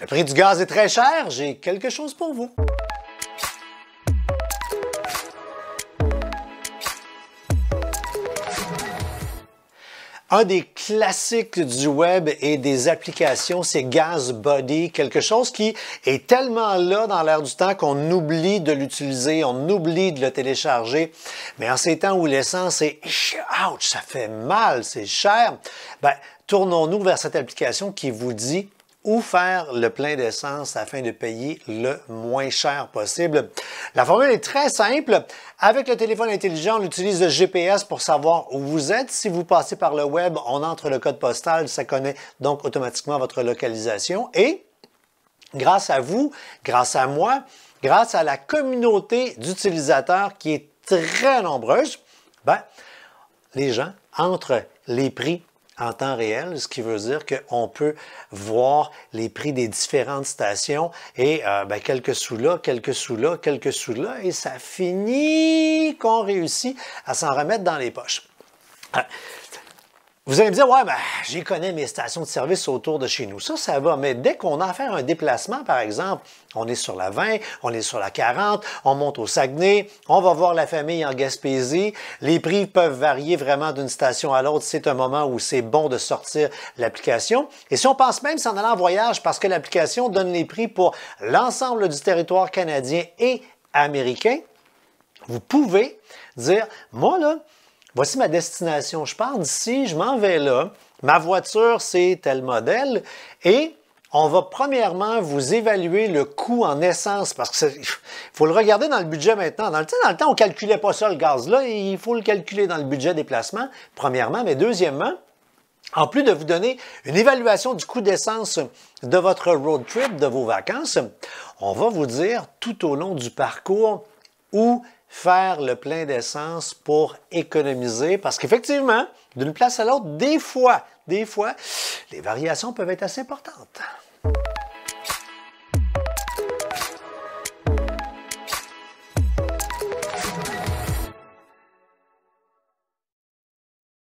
Le prix du gaz est très cher, j'ai quelque chose pour vous. Un des classiques du web et des applications, c'est GasBuddy, quelque chose qui est tellement là dans l'air du temps qu'on oublie de l'utiliser, on oublie de le télécharger. Mais en ces temps où l'essence est ouch, ça fait mal, c'est cher, ben, tournons-nous vers cette application qui vous dit où faire le plein d'essence afin de payer le moins cher possible. La formule est très simple. Avec le téléphone intelligent, on utilise le GPS pour savoir où vous êtes. Si vous passez par le web, on entre le code postal, ça connaît donc automatiquement votre localisation. Et grâce à vous, grâce à moi, grâce à la communauté d'utilisateurs qui est très nombreuse, ben, les gens entrent les prix en temps réel, ce qui veut dire qu'on peut voir les prix des différentes stations et euh, ben, quelques sous là, quelques sous là, quelques sous là, et ça finit qu'on réussit à s'en remettre dans les poches. Vous allez me dire, ouais, ben, j'y connais mes stations de service autour de chez nous. Ça, ça va. Mais dès qu'on a à faire un déplacement, par exemple, on est sur la 20, on est sur la 40, on monte au Saguenay, on va voir la famille en Gaspésie. Les prix peuvent varier vraiment d'une station à l'autre. C'est un moment où c'est bon de sortir l'application. Et si on pense même s'en aller en voyage, parce que l'application donne les prix pour l'ensemble du territoire canadien et américain, vous pouvez dire, moi, là, Voici ma destination. Je pars d'ici, je m'en vais là. Ma voiture, c'est tel modèle. Et on va premièrement vous évaluer le coût en essence parce qu'il faut le regarder dans le budget maintenant. Dans le, temps, dans le on calculait pas ça, le gaz. Là, il faut le calculer dans le budget déplacement, premièrement. Mais deuxièmement, en plus de vous donner une évaluation du coût d'essence de votre road trip, de vos vacances, on va vous dire tout au long du parcours où faire le plein d'essence pour économiser parce qu'effectivement, d'une place à l'autre, des fois, des fois, les variations peuvent être assez importantes.